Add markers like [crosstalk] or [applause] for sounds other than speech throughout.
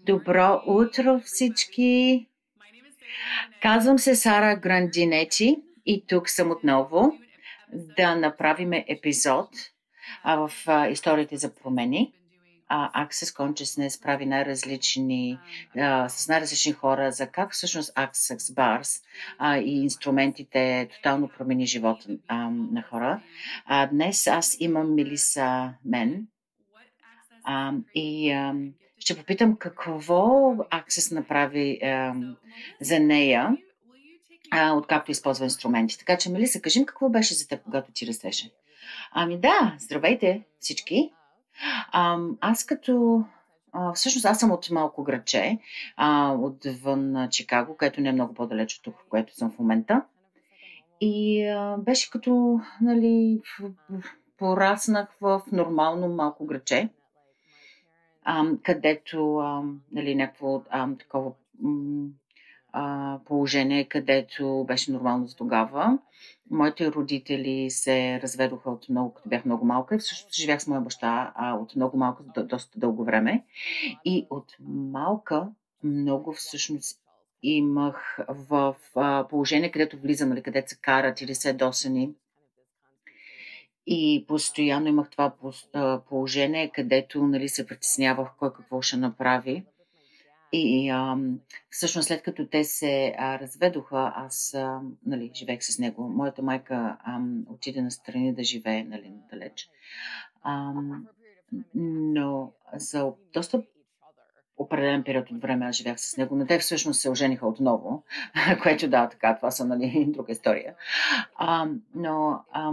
Добро утро всички! Казвам се Сара Грандинечи и тук съм отново да направим епизод в историите за промени. Access Consciousness прави най-различни, с най-различни хора за как всъщност Access Bars и инструментите тотално промени живота на хора. днес аз имам Милиса Мен и ще попитам какво Аксес направи а, за нея, а, откакто използва инструменти. Така че, Мелиса, кажи какво беше за теб, когато ти растеше. Ами да, здравейте всички. А, аз като а, всъщност аз съм от малко градче, а, отвън Чикаго, което не е много по-далеч от тук, което съм в момента. И а, беше като, нали, пораснах в нормално малко градче а, където а, нали, някакво а, такова а, положение, където беше нормално за тогава. Моите родители се разведоха от много, като бях много малка всъщност живях с моя баща а, от много малка, до, доста дълго време. И от малка много всъщност имах в а, положение, където влизам, нали, където се карат или се досани и постоянно имах това положение, където нали, се притеснявах кой какво ще направи. И а, всъщност след като те се а, разведоха, аз а, нали, живеех с него. Моята майка а, отиде на страни да живее нали, далеч. А, но за доста определен период от време аз живях с него, но те всъщност се ожениха отново, [laughs] което да, така, това са нали, [laughs] друга история. А, но а,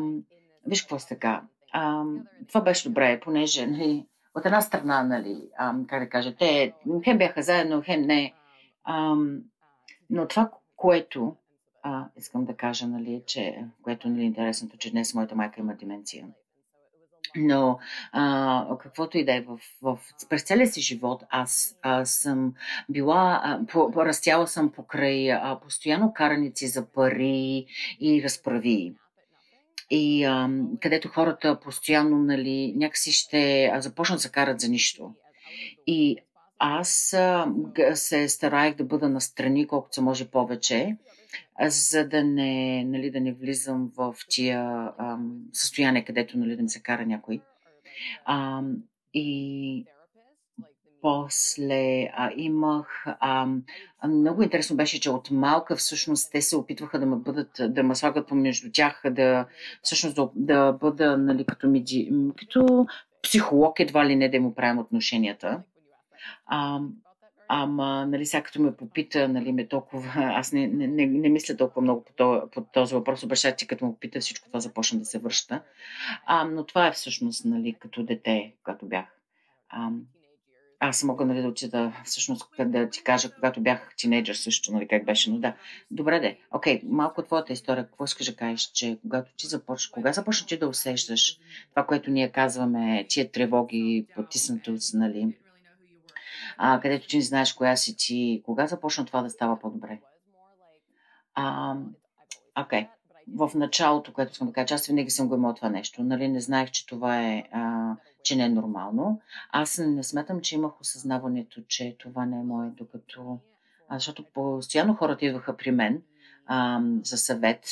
Виж какво се така. А, това беше добре, понеже нали, от една страна, нали, а, как да кажа, те хем бяха заедно, хем не. А, но това, което а, искам да кажа, нали, че, което нали, е интересното, че днес моята майка има деменция. Но а, каквото и да е, в, в, през целия си живот аз а, съм била, а, растяла съм покрай а, постоянно караници за пари и разправи и а, където хората постоянно нали, някакси ще започнат да се карат за нищо. И аз а, се стараех да бъда настрани колкото се може повече, за да не, нали, да не влизам в тия а, състояние, където нали, да ми се кара някой. А, и после а, имах. А, много интересно беше, че от малка всъщност те се опитваха да ме бъдат, да ме слагат помежду тях, да всъщност да, да бъда нали, като, миджи, като психолог, едва ли не да му правим отношенията. А, Ама, нали, сега като ме попита, нали, ме толкова, аз не, не, не, не мисля толкова много по, този, по този въпрос, обеща, че като му попита, всичко това започна да се връща. А, но това е всъщност, нали, като дете, когато бях. А, аз мога нали, да отида, всъщност, да ти кажа, когато бях тинейджър също, нали, как беше, но да. Добре, де. Окей, малко твоята история. Какво искаш да кажеш, че когато ти започнеш, кога започна ти да усещаш това, което ние казваме, тия тревоги, потиснатост, нали, а, където ти не знаеш коя си ти, кога започна това да става по-добре? Окей. Okay. В началото, което искам да кажа, аз винаги съм го имала това нещо. Нали, не знаех, че това е а, че не е нормално. Аз не смятам, че имах осъзнаването, че това не е мое, докато... А, защото постоянно хората идваха при мен а, за съвет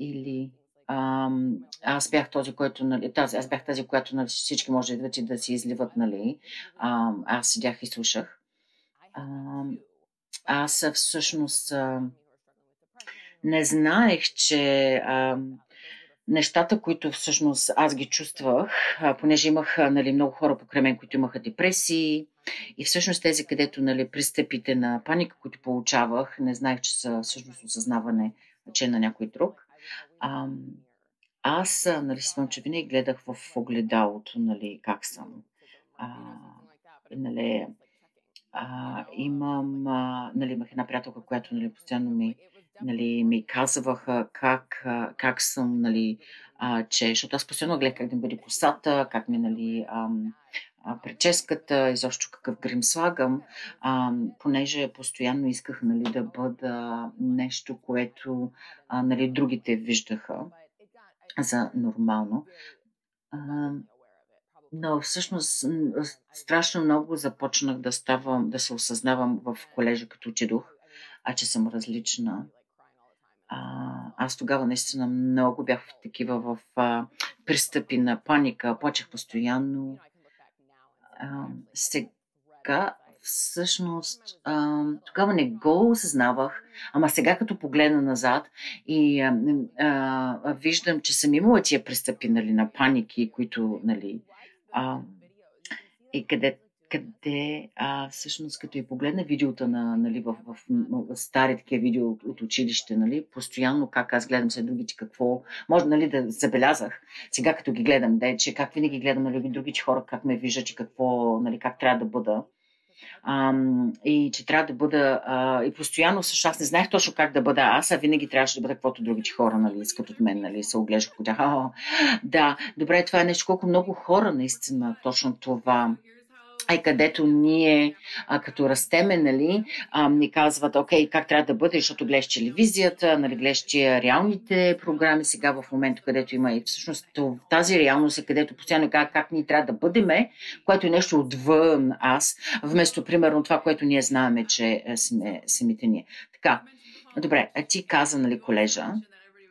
или аз бях този, който, нали, тази, аз бях тази, която нали, всички може да идват и да си изливат, нали. А, аз седях и слушах. А, аз всъщност а, не знаех, че а, нещата, които всъщност аз ги чувствах, понеже имах нали, много хора покрай мен, които имаха депресии и всъщност тези, където нали, пристъпите на паника, които получавах, не знаех, че са всъщност осъзнаване, че е на някой друг. А, аз, нали, спомням, че винаги гледах в огледалото, нали, как съм. А, нали, а, имам, а, нали, имах една приятелка, която нали, постоянно ми нали, ми казваха как, как съм, нали, а, че, защото аз постоянно гледах как да бъде косата, как ми, нали, ам, прическата, изобщо какъв грим слагам, а, понеже постоянно исках нали, да бъда нещо, което а, нали, другите виждаха за нормално. А, Но всъщност страшно много започнах да ставам, да се осъзнавам в колежа, като отидох, а че съм различна. А, аз тогава наистина много бях в такива в а, пристъпи на паника, плачех постоянно. А, сега всъщност а, тогава не го осъзнавах, ама сега като погледна назад и а, а, виждам, че съм имала тия пристъпи нали, на паники, които нали, а, и къде, къде а, всъщност като я погледна видеота на, нали, в, в, в, стари такива видео от, от училище, нали, постоянно как аз гледам се другите какво, може нали, да забелязах. Сега като ги гледам, да, че как винаги гледам нали, другите хора, как ме виждат и какво, нали, как трябва да бъда а, и че трябва да бъда а, и постоянно също аз не знаех точно как да бъда аз, а винаги трябваше да бъда каквото другите хора нали, искат от мен, нали, се оглеждах по тях. да, добре, това е нещо, колко много хора наистина точно това и където ние, а, като растеме, нали, а, ни казват, окей, как трябва да бъде, защото гледаш телевизията, нали, гледаш тия реалните програми сега в момента, където има и всъщност тази реалност е където постоянно как, как ние трябва да бъдеме, което е нещо отвън аз, вместо, примерно, това, което ние знаеме, че е, сме самите ние. Така, добре, а ти каза, нали, колежа,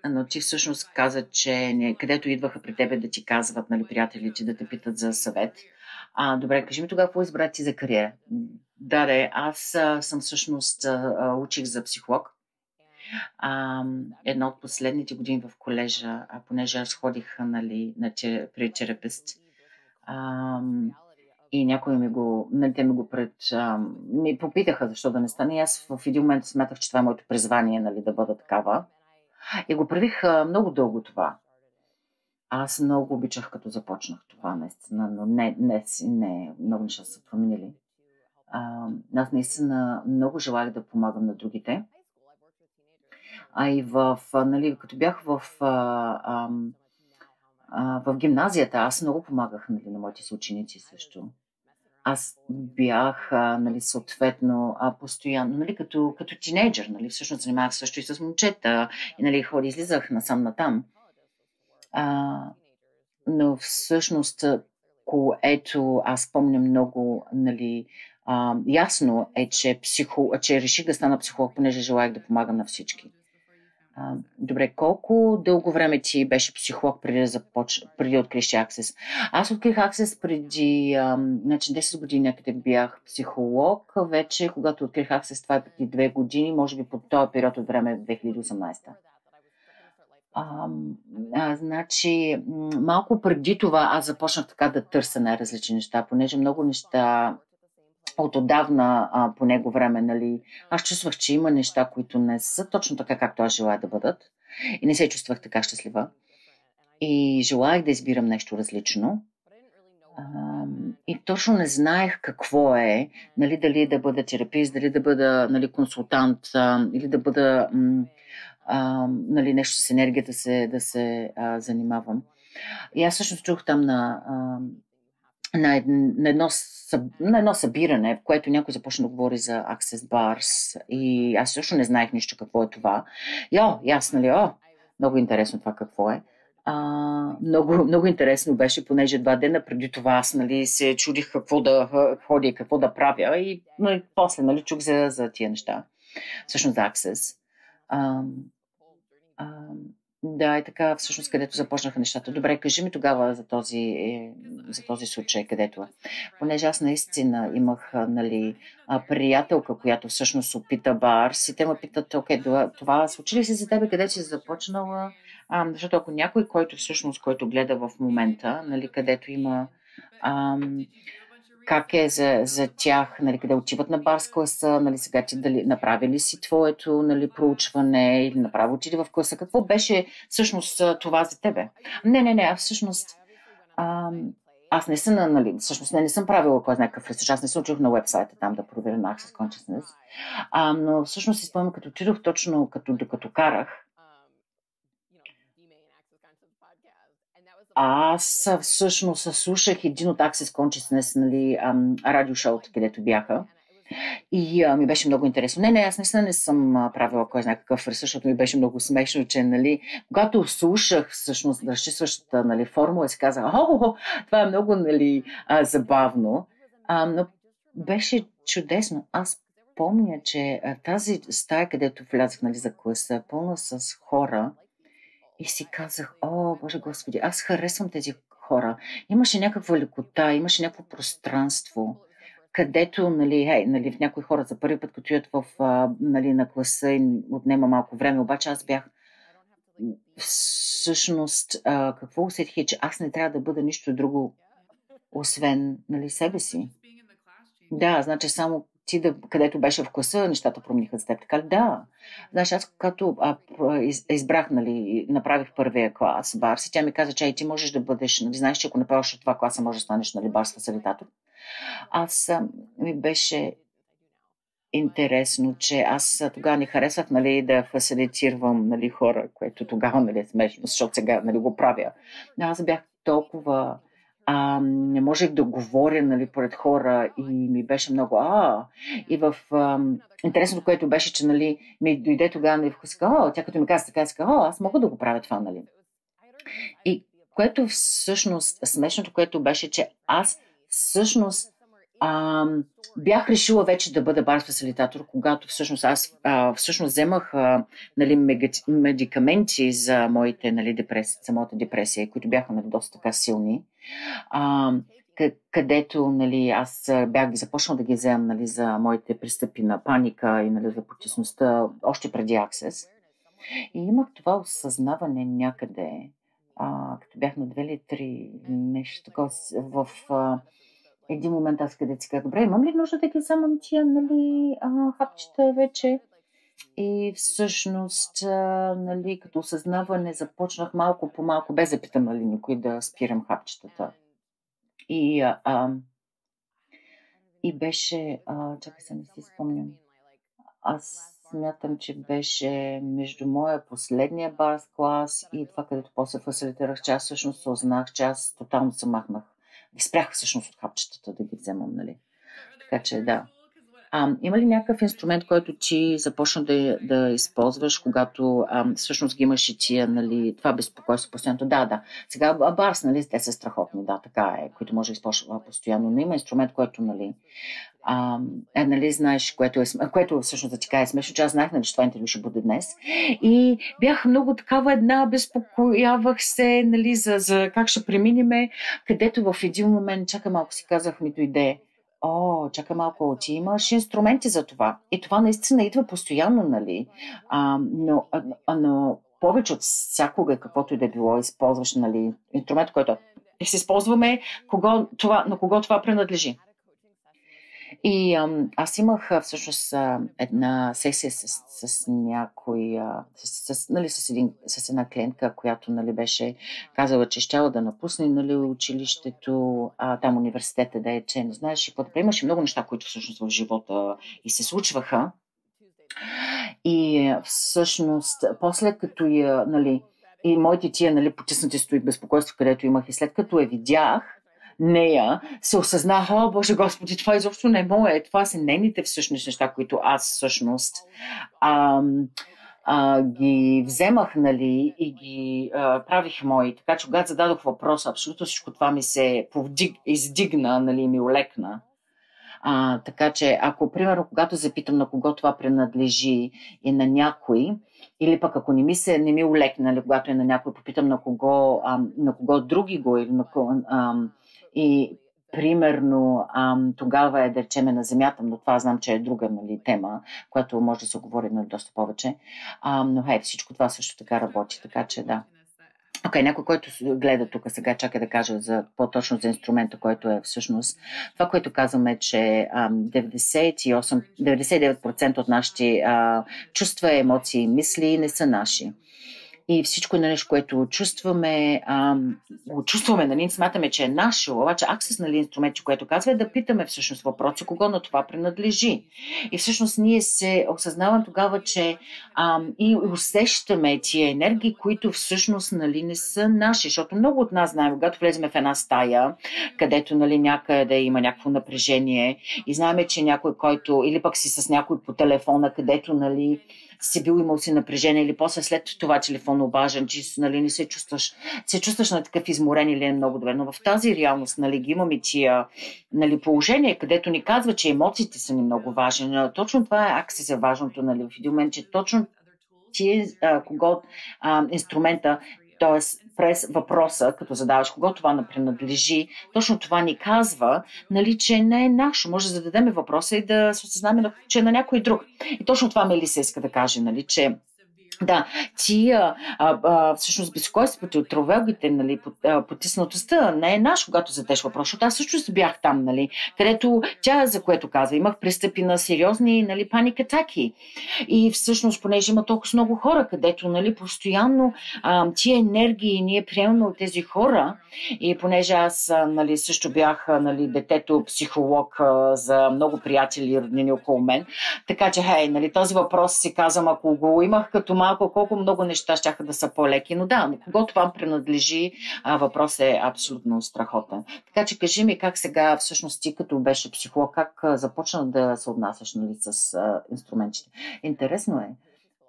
но ти всъщност каза, че не, където идваха при тебе да ти казват, нали, приятелите, да те питат за съвет, а, добре, кажи ми тогава какво избра ти за кариера? Да, да, аз а, съм всъщност а, учих за психолог. А, една от последните години в колежа, а понеже аз ходих нали, на тер, при терапевт, а, и някой ми го, нали, те ми го пред, а, ми попитаха защо да не стане. Аз в един момент смятах, че това е моето призвание, нали, да бъда такава. И го правих а, много дълго това. Аз много обичах, като започнах това, наистина, но не, не, не много неща са променили. А, аз наистина много желая да помагам на другите. А и в, нали, като бях в, а, а, а, в гимназията, аз много помагах нали, на моите съученици също. Аз бях, а, нали, съответно, а, постоянно, нали, като, като тинейджър, нали, всъщност занимавах също и с момчета, и нали, ходи, излизах насам натам. А, но всъщност, което аз помня много нали, а, ясно е, че, психо, че реших да стана психолог, понеже желаях да помагам на всички. А, добре, колко дълго време ти беше психолог преди да, започ... преди да Access? Аз открих Access преди а, значи 10 години, къде бях психолог. Вече, когато открих Access, това е преди 2 години, може би по този период от време 2018. А, а, значи, малко преди това аз започнах така да търся най-различни неща, понеже много неща от отдавна а, по него време, нали, аз чувствах, че има неща, които не са точно така, както аз желая да бъдат. И не се чувствах така щастлива. И желаях да избирам нещо различно. А, и точно не знаех какво е, нали, дали да бъда терапист, дали да бъда нали, консултант, а, или да бъда м- а, нали, нещо с енергията се, да се а, занимавам. И аз всъщност чух там на, а, на, ед, на, едно, на едно събиране, в което някой започна да говори за Access Bars и аз също не знаех нищо какво е това. И, о, и аз, нали, о, много интересно това какво е. А, много, много интересно беше, понеже два дена преди това аз нали, се чудих какво да ходя какво да правя и нали, после нали, чух за, за тия неща. Всъщност за Access. А, да, е така, всъщност, където започнаха нещата. Добре, кажи ми тогава за този, е, за този случай, където е. Понеже аз наистина имах нали, приятелка, която всъщност опита барс и те ме питат, окей, това случи ли се за тебе, къде си започнала? А, защото ако някой, който всъщност, който гледа в момента, нали, където има ам, как е за, за тях, нали, къде отиват на барс класа, нали, сега ти дали, направи ли си твоето нали, проучване или направо отиде в класа. Какво беше всъщност това за тебе? Не, не, не, а всъщност а, аз не съм, нали, всъщност не, не съм правила кой знае какъв ресърч, аз не съм учил на вебсайта там да проверя на Access Consciousness, а, но всъщност си спомням, като отидох точно като, докато карах, Аз всъщност слушах един от Access Consciousness, нали, радиошоуто, където бяха. И а, ми беше много интересно. Не, не, аз наистина не съм правила кой знае какъв ресурс, защото ми беше много смешно, че, нали, когато слушах всъщност разчистващата нали, формула, си казах, о, това е много, нали, а, забавно. А, но беше чудесно. Аз помня, че тази стая, където влязах нали, за класа, пълна с хора, и си казах, о, Боже Господи, аз харесвам тези хора. Имаше някаква лекота, имаше някакво пространство, където, нали, хей, нали, в някои хора за първи път, като идват в, нали, на класа и отнема малко време, обаче аз бях всъщност, какво усетих е, че аз не трябва да бъда нищо друго, освен нали, себе си. Да, значи само ти да, където беше в класа, нещата промениха за теб. Така? Да. Знаеш, аз като а, из, избрах, нали, направих първия клас барс и тя ми каза, че ти можеш да бъдеш, нали, знаеш, че ако направиш това класа, можеш да станеш нали, барс фасилитатор. Аз а, ми беше интересно, че аз тогава не харесах нали, да фасилитирам нали, хора, което тогава нали, е смешно, защото сега нали, го правя. Но аз бях толкова а, не можех да говоря нали, пред хора и ми беше много а И в а, интересното, което беше, че нали, ми дойде тогава нали, в о, тя като ми каза така, каза, о, аз мога да го правя това, нали. И което всъщност, смешното, което беше, че аз всъщност а, бях решила вече да бъда бар фасилитатор, когато всъщност аз а, всъщност вземах а, нали, медикаменти за моите нали, депресии, за моята депресия, които бяха нали, доста така силни. А, където нали, аз бях ги започнал да ги вземам нали, за моите пристъпи на паника и нали, за потисността още преди Аксес. И имах това осъзнаване някъде, а, като бях на две или три нещо такова в а, един момент аз къде си казах, добре, имам ли нужда да ги вземам тия нали, а, хапчета вече? И всъщност, а, нали, като осъзнаване, започнах малко по малко, без да питам нали, никой да спирам хапчетата. И, а, а, и беше, а, чакай се, не си спомням. Аз смятам, че беше между моя последния барс клас и това, където после фасилитирах, че аз всъщност осъзнах, че аз тотално се махнах ги спрях всъщност от хапчетата да ги вземам, нали. Така че да. А, има ли някакъв инструмент, който ти започна да, да използваш, когато а, всъщност ги имаш и тия, нали, това безпокойство постоянно? Да, да. Сега барс, нали, те са страхотни, да, така е, които може да използва постоянно, но има инструмент, който, нали, а, е, нали, знаеш, което, е, което всъщност да ти кажа е смешно, че аз знаех, нали, че това интервю ще бъде днес. И бях много такава една, безпокоявах се, нали, за, за как ще преминиме, където в един момент, чакай малко си казах, ми дойде, О, чакай малко, ти имаш инструменти за това. И това наистина идва постоянно, нали? А, но, а, но повече от всякога, каквото и да е било, използваш, нали, инструмент, който и се използваме кого, това, на кого това принадлежи. И аз имах всъщност една сесия с, с някой, с, с, нали, с, един, с една клиентка, която нали, беше казала, че щяла да напусне нали, училището, а, там университета да е, че не знаеш и какво Имаше много неща, които всъщност в живота и се случваха. И всъщност, после като я, нали, и моите тия, нали, потиснати стои безпокойство, където имах и след като я видях, нея, се осъзнах, о, Боже Господи, това изобщо не е мое, това са нейните всъщност неща, които аз всъщност ам, а, ги вземах, нали, и ги а, правих мои. Така че, когато зададох въпроса, абсолютно всичко това ми се повдиг, издигна, нали, ми олекна. А, така че, ако, примерно, когато запитам на кого това принадлежи и на някой, или пък ако не ми се, не ми олекна, нали, когато е на някой, попитам на кого, а, на кого други го или на а, и примерно ам, тогава е да речеме на земята, но това знам, че е друга нали, тема, която може да се говори на доста повече. Ам, но хай, всичко това също така работи, така че да. Окей, okay, някой, който гледа тук сега, чака да кажа за, по-точно за инструмента, който е всъщност. Това, което казваме, че ам, 98, 99% от нашите а, чувства, емоции и мисли не са наши. И всичко е нещо, което чувстваме, ам, го чувстваме, нали, смятаме, че е наше, обаче аксес, нали, инструмент, което казва е да питаме всъщност въпроси, кого на това принадлежи. И всъщност ние се осъзнаваме тогава, че ам, и усещаме тия енергии, които всъщност нали, не са наши, защото много от нас знаем, когато влезем в една стая, където нали, някъде има някакво напрежение и знаем, че някой, който, или пък си с някой по телефона, където нали, си бил имал си напрежение или после след това телефон обажен, че нали, не се чувстваш, се чувстваш на такъв изморен или е много добре. Но в тази реалност нали, ги имаме тия нали, положение, където ни казва, че емоциите са ни много важни. Точно това е акси за важното нали, в един момент, че точно тия кого а, инструмента т.е. през въпроса, като задаваш кого това не принадлежи, точно това ни казва, нали, че не е нашо. Може да зададем въпроса и да се осъзнаме, че е на някой друг. И точно това Мелиса иска да каже, нали, че да, тия а, а, всъщност безпокойството от тровелгите, нали, потиснатостта не е наш, когато задеш въпрос, защото аз също бях там, нали, където тя, за което казва, имах пристъпи на сериозни нали, паникатаки. И всъщност, понеже има толкова много хора, където нали, постоянно а, тия енергии ние приемаме от тези хора, и понеже аз нали, също бях нали, детето психолог а, за много приятели и роднини около мен, така че, хей, нали, този въпрос си казвам, ако го имах като малко, колко много неща ще да са по-леки. Но да, но когато вам принадлежи, а, въпрос е абсолютно страхотен. Така че кажи ми как сега, всъщност ти като беше психолог, как започна да се отнасяш нали, с инструментите. Интересно е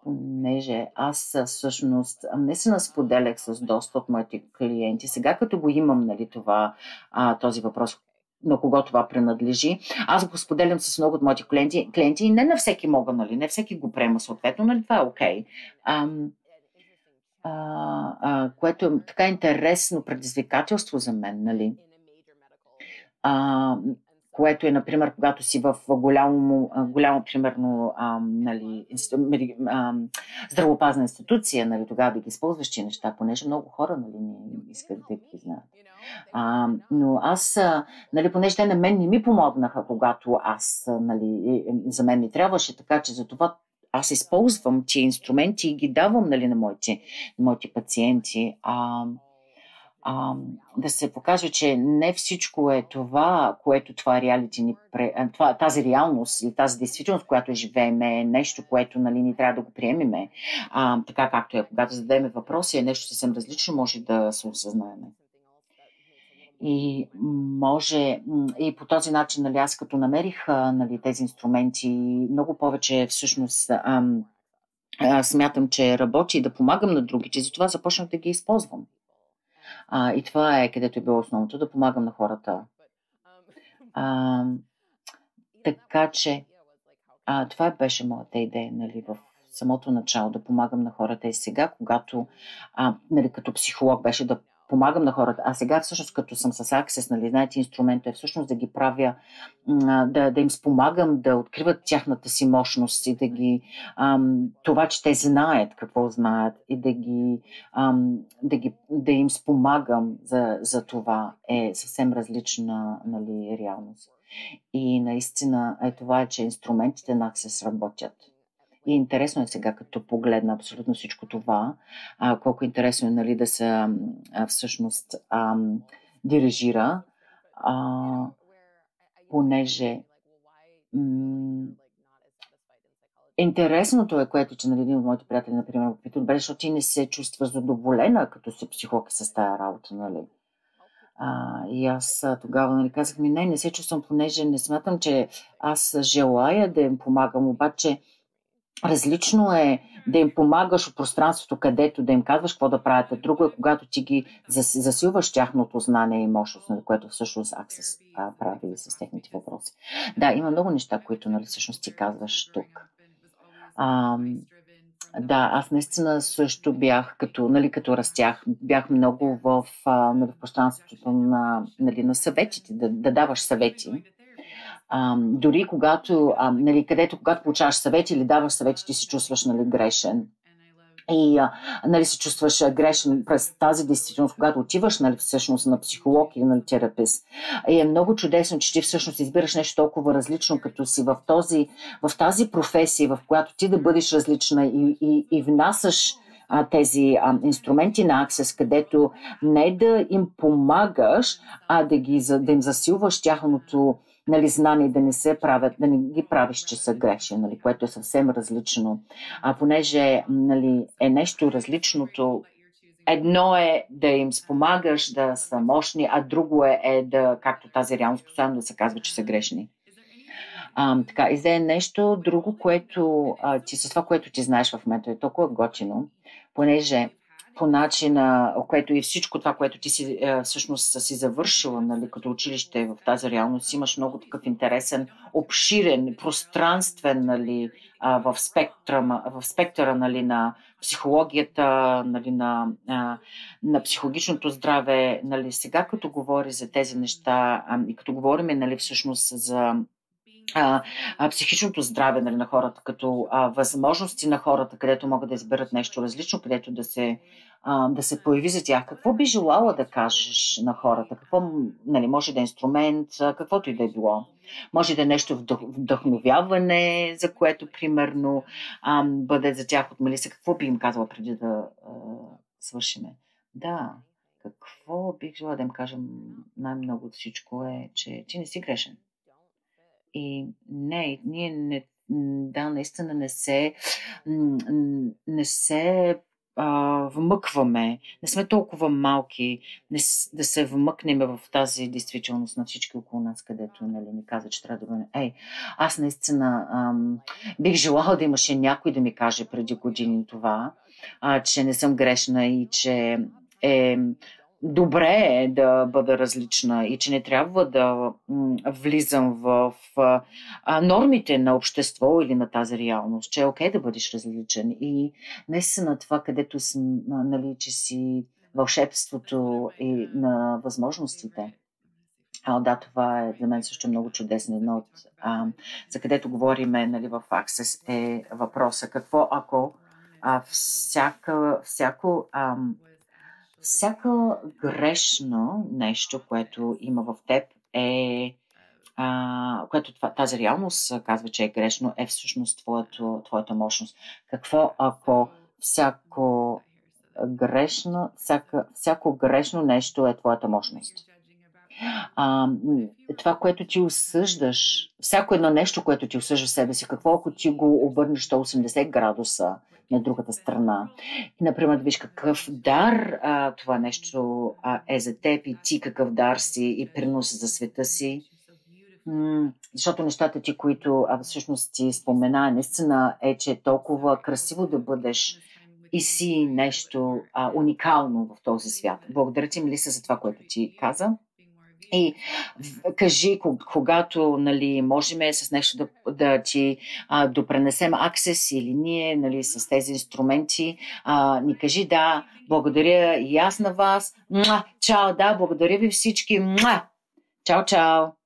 понеже аз всъщност не се насподелях с доста от моите клиенти. Сега като го имам нали, това, този въпрос, на кого това принадлежи. Аз го споделям с много от моите клиенти, клиенти и не на всеки мога, нали? Не всеки го приема съответно, нали? Това е окей. Okay. което е така интересно предизвикателство за мен, нали? А, което е, например, когато си в голямо, голямо примерно, а, нали, а, здравопазна институция, нали, тогава да ги използваш тези неща, понеже много хора нали, не искат да ги знаят. А, но аз, нали, понеже те на мен не ми помогнаха, когато аз, нали, за мен не трябваше, така че за това аз използвам тези инструменти и ги давам нали, на, моите, на моите пациенти. А, а, да се покаже, че не всичко е това, което това реалити ни, това, тази реалност или тази действителност, която живеем, е нещо, което нали, ни трябва да го приемеме. А, така както е, когато зададем въпроси, е нещо съвсем различно, може да се осъзнаем. И може, и по този начин, нали, аз като намерих нали, тези инструменти, много повече всъщност ам, смятам, че работи и да помагам на другите, затова започнах да ги използвам. А, и това е където е било основното, да помагам на хората. А, така че, а, това беше моята идея, нали, в самото начало, да помагам на хората. И сега, когато, а, нали, като психолог беше да помагам на хората. А сега всъщност като съм с Access, нали, знаете, инструмента е всъщност да ги правя, да, да им спомагам да откриват тяхната си мощност и да ги, ам, това, че те знаят какво знаят и да ги, ам, да, ги да им спомагам за, за това е съвсем различна нали, реалност. И наистина е това, че инструментите на Access работят. И интересно е сега, като погледна абсолютно всичко това, а, колко интересно е нали, да се а, всъщност а, дирижира, а, понеже м- Интересното е, което, че нали, един от моите приятели, например, пита, добре, защото ти не се чувства задоволена, като си психолог с тази работа, нали? А, и аз тогава нали, казах ми, не, не се чувствам, понеже не смятам, че аз желая да им помагам, обаче Различно е да им помагаш в пространството, където да им казваш какво да правят. Друго е, когато ти ги засилваш тяхното знание и мощност, нали, което всъщност Аксес прави с техните въпроси. Да, има много неща, които нали, всъщност ти казваш тук. А, да, аз наистина също бях, като, нали, като растях, бях много в, нали, в пространството на, нали, на съветите, да, да даваш съвети а, дори когато, а, нали, където когато получаваш съвети или даваш съвети, ти се чувстваш нали, грешен. И нали, се чувстваш грешен през тази действителност, когато отиваш нали, всъщност на психолог или на терапевт. И е много чудесно, че ти всъщност избираш нещо толкова различно, като си в, този, в тази професия, в която ти да бъдеш различна и, и, и внасяш а, тези а, инструменти на Access, където не да им помагаш, а да, ги, да им засилваш тяхното нали, знание да не се правят, да не ги правиш, че са грешни, нали, което е съвсем различно. А понеже нали, е нещо различното, едно е да им спомагаш да са мощни, а друго е, е да, както тази реалност, постоянно да се казва, че са грешни. А, така, и за е нещо друго, което а, ти с това, което ти знаеш в момента е толкова готино, понеже по начина, което и всичко това, което ти си е, всъщност си завършила нали, като училище в тази реалност, имаш много такъв интересен, обширен, пространствен нали, в, спектъра, в спектъра нали, на психологията, нали, на, на психологичното здраве. Нали, сега като говори за тези неща и като говорим нали, всъщност за а, а, психичното здраве нали, на хората, като а, възможности на хората, където могат да изберат нещо различно, където да се, а, да се появи за тях. Какво би желала да кажеш на хората? Какво, нали, може да е инструмент, каквото и да е било. Може да е нещо вдъхновяване, за което, примерно, а, бъде за тях от Мелиса. Какво би им казала преди да а, свършиме? Да, какво бих желала да им кажа най-много от всичко е, че ти не си грешен. И не, ние не, да, наистина не се, не се а, вмъкваме, не сме толкова малки, не, да се вмъкнем в тази действителност на всички около нас, където нали, ни казва, че трябва да бъде. Ей, аз наистина ам, бих желала да имаше някой да ми каже преди години това, а, че не съм грешна и че е добре е да бъда различна и че не трябва да влизам в нормите на общество или на тази реалност, че е окей да бъдеш различен. И наистина това, където си, нали, че си вълшебството и на възможностите. А, да, това е за мен също много чудесно. Едно от, а, за където говориме нали, в Access е въпроса какво ако а, всяка, всяко а, всяка грешно нещо, което има в теб е а, което тази реалност казва, че е грешно, е всъщност твоето, твоята мощност. Какво ако всяко грешно, всяка, всяко грешно нещо е твоята мощност? А, това, което ти осъждаш, всяко едно нещо, което ти осъжда себе си, какво ако ти го обърнеш 180 градуса на другата страна. Например, да виж какъв дар а, това нещо а, е за теб и ти какъв дар си и принос за света си. М- защото нещата ти, които а, всъщност ти спомена, наистина е, че е толкова красиво да бъдеш и си нещо а, уникално в този свят. Благодаря ти, Мелиса, за това, което ти каза. И кажи, когато нали, можем с нещо да, да ти а, допренесем аксес или ние нали, с тези инструменти, а, ни кажи да, благодаря и аз на вас. Муа, чао, да, благодаря ви всички. Муа, чао, чао.